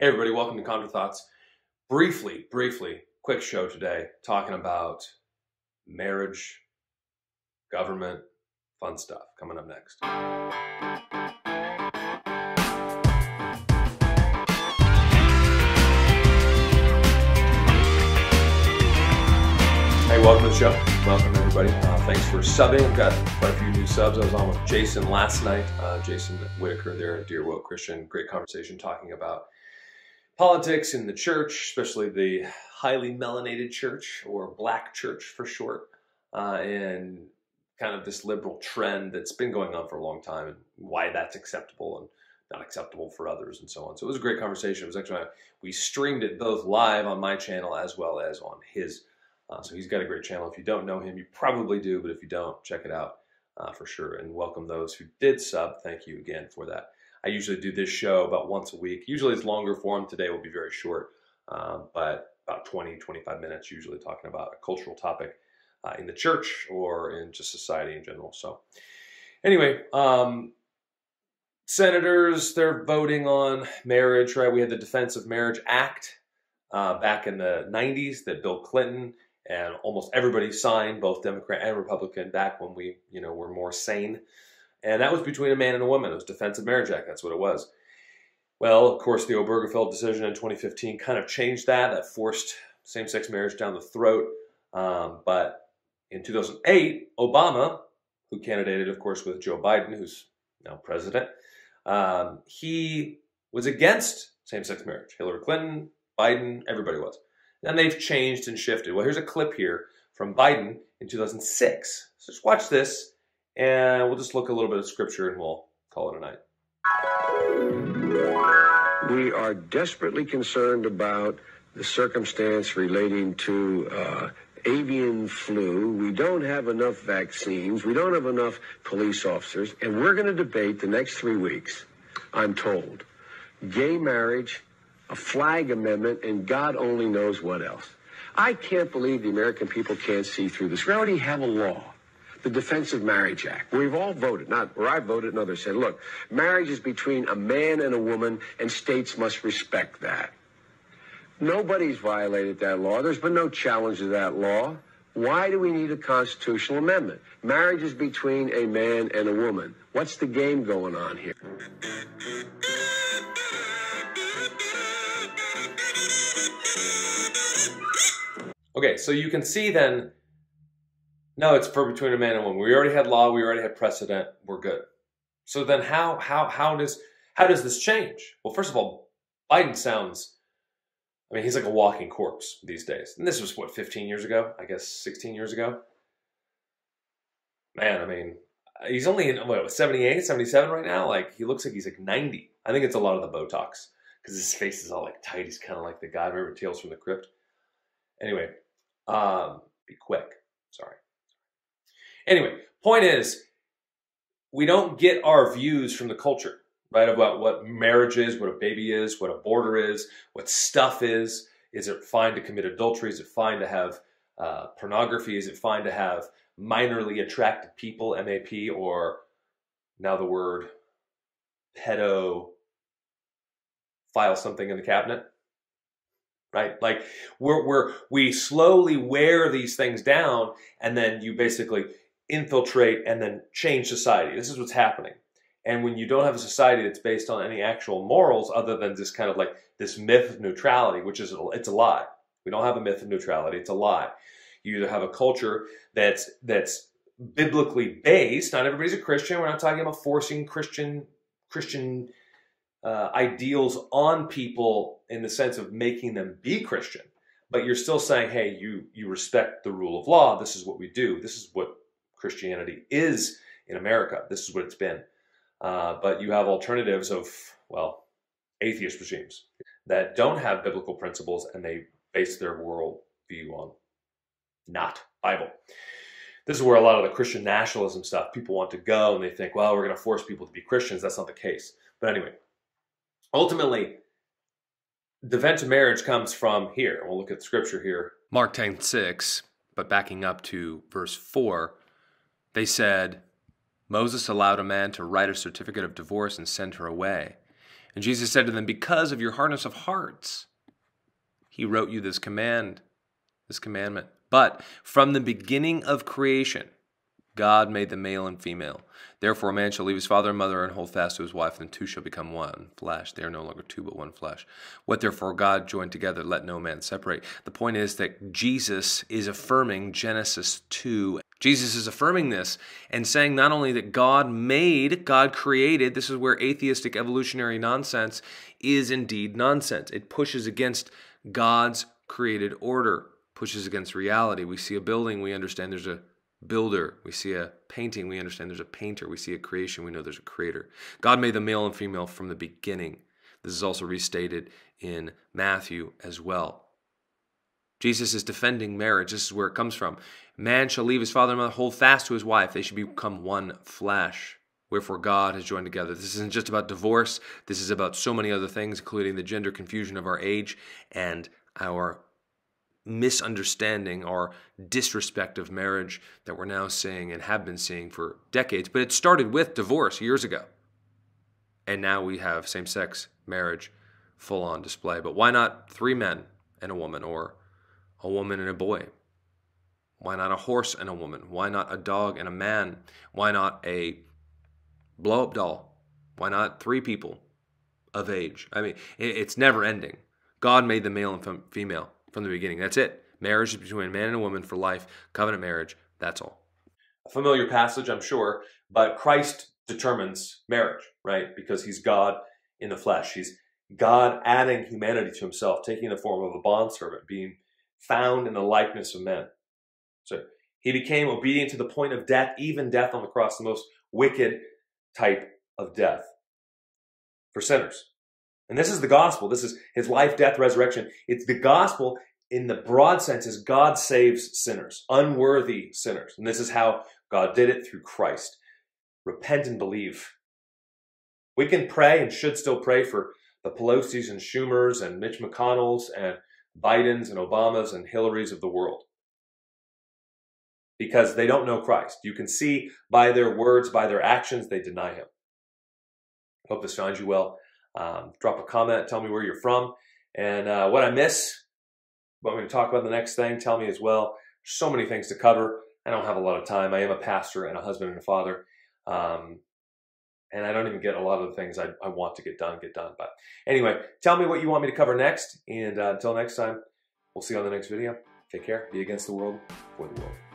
Hey, everybody, welcome to Contra Thoughts. Briefly, briefly, quick show today talking about marriage, government, fun stuff coming up next. Hey, welcome to the show. Welcome, everybody. Uh, thanks for subbing. I've got quite a few new subs. I was on with Jason last night. Uh, Jason Whitaker there at Dear Woke Christian. Great conversation talking about politics in the church, especially the highly melanated church or black church for short, uh, and kind of this liberal trend that's been going on for a long time and why that's acceptable and not acceptable for others and so on. So it was a great conversation. It was actually, we streamed it both live on my channel as well as on his. Uh, so he's got a great channel. If you don't know him, you probably do, but if you don't, check it out uh, for sure. And welcome those who did sub. Thank you again for that. I usually do this show about once a week. Usually it's longer form. Today will be very short, uh, but about 20, 25 minutes, usually talking about a cultural topic uh, in the church or in just society in general. So, anyway, um, senators, they're voting on marriage, right? We had the Defense of Marriage Act uh, back in the 90s that Bill Clinton and almost everybody signed, both Democrat and Republican, back when we, you know, were more sane. And that was between a man and a woman. It was Defense of Marriage Act. That's what it was. Well, of course, the Obergefell decision in 2015 kind of changed that. That forced same-sex marriage down the throat. Um, but in 2008, Obama, who candidated, of course, with Joe Biden, who's now president, um, he was against same-sex marriage. Hillary Clinton, Biden, everybody was. And they've changed and shifted. Well, here's a clip here from Biden in 2006. So just watch this and we'll just look a little bit of scripture and we'll call it a night. We are desperately concerned about the circumstance relating to uh, avian flu. We don't have enough vaccines. We don't have enough police officers. And we're going to debate the next three weeks, I'm told, gay marriage, a flag amendment, and God only knows what else. I can't believe the American people can't see through this. We already have a law the Defense of Marriage Act. We've all voted, not where I voted and others said, look, marriage is between a man and a woman, and states must respect that. Nobody's violated that law. There's been no challenge to that law. Why do we need a constitutional amendment? Marriage is between a man and a woman. What's the game going on here? Okay, so you can see then no, it's for between a man and woman. We already had law. We already had precedent. We're good. So then, how how how does how does this change? Well, first of all, Biden sounds. I mean, he's like a walking corpse these days. And this was what 15 years ago, I guess 16 years ago. Man, I mean, he's only in what 78, 77 right now. Like he looks like he's like 90. I think it's a lot of the Botox because his face is all like tight. He's kind of like the guy. Remember Tales from the Crypt? Anyway, um, be quick. Sorry. Anyway, point is, we don't get our views from the culture, right? About what marriage is, what a baby is, what a border is, what stuff is. Is it fine to commit adultery? Is it fine to have uh, pornography? Is it fine to have minorly attracted people, MAP, or now the word pedo file something in the cabinet? Right? Like we're, we're, we slowly wear these things down and then you basically infiltrate and then change society. This is what's happening. And when you don't have a society that's based on any actual morals other than this kind of like this myth of neutrality, which is it's a lie. We don't have a myth of neutrality. It's a lie. You either have a culture that's that's biblically based. Not everybody's a Christian. We're not talking about forcing Christian Christian uh, ideals on people in the sense of making them be Christian. But you're still saying, hey, you you respect the rule of law. This is what we do. This is what Christianity is in America. This is what it's been. Uh, but you have alternatives of, well, atheist regimes that don't have biblical principles and they base their worldview on not Bible. This is where a lot of the Christian nationalism stuff, people want to go and they think, well, we're going to force people to be Christians. That's not the case. But anyway, ultimately, the defense of marriage comes from here. We'll look at scripture here. Mark 10 6, but backing up to verse 4, they said, Moses allowed a man to write a certificate of divorce and send her away. And Jesus said to them, Because of your hardness of hearts, he wrote you this command, this commandment. But from the beginning of creation, God made them male and female. Therefore, a man shall leave his father and mother and hold fast to his wife, and the two shall become one flesh. They are no longer two, but one flesh. What therefore God joined together, let no man separate. The point is that Jesus is affirming Genesis 2. Jesus is affirming this and saying not only that God made, God created, this is where atheistic evolutionary nonsense is indeed nonsense. It pushes against God's created order, pushes against reality. We see a building, we understand there's a builder. We see a painting, we understand there's a painter. We see a creation, we know there's a creator. God made the male and female from the beginning. This is also restated in Matthew as well. Jesus is defending marriage. This is where it comes from. Man shall leave his father and mother, hold fast to his wife. They should become one flesh. Wherefore God has joined together. This isn't just about divorce. This is about so many other things, including the gender confusion of our age and our misunderstanding or disrespect of marriage that we're now seeing and have been seeing for decades. But it started with divorce years ago. And now we have same sex marriage full on display. But why not three men and a woman or a woman and a boy? Why not a horse and a woman? Why not a dog and a man? Why not a blow up doll? Why not three people of age? I mean, it's never ending. God made the male and female from the beginning. That's it. Marriage is between a man and a woman for life, covenant marriage. That's all. A familiar passage, I'm sure, but Christ determines marriage, right? Because he's God in the flesh. He's God adding humanity to himself, taking the form of a bondservant, being found in the likeness of men. So he became obedient to the point of death, even death on the cross, the most wicked type of death for sinners. And this is the gospel. This is his life, death, resurrection. It's the gospel in the broad sense is God saves sinners, unworthy sinners. And this is how God did it through Christ. Repent and believe. We can pray and should still pray for the Pelosi's and Schumers and Mitch McConnell's and Biden's and Obama's and Hillary's of the world. Because they don't know Christ. You can see by their words, by their actions, they deny him. Hope this finds you well. Um, drop a comment, tell me where you're from, and uh, what I miss, what we're going to talk about the next thing, tell me as well. So many things to cover. I don't have a lot of time. I am a pastor and a husband and a father. Um, and I don't even get a lot of the things I, I, want to get done, get done. But anyway, tell me what you want me to cover next. And uh, until next time, we'll see you on the next video. Take care. Be against the world, for the world.